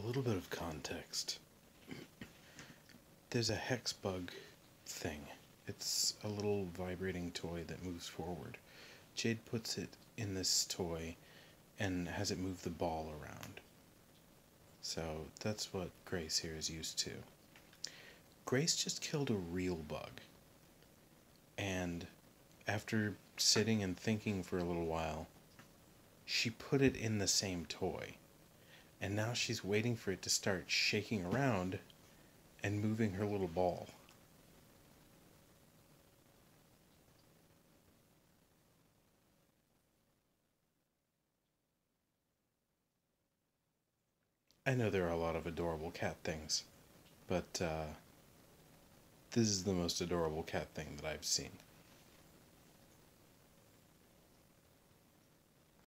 little bit of context. There's a Hexbug thing. It's a little vibrating toy that moves forward. Jade puts it in this toy and has it move the ball around. So that's what Grace here is used to. Grace just killed a real bug. And after sitting and thinking for a little while, she put it in the same toy. And now she's waiting for it to start shaking around and moving her little ball. I know there are a lot of adorable cat things, but uh, this is the most adorable cat thing that I've seen.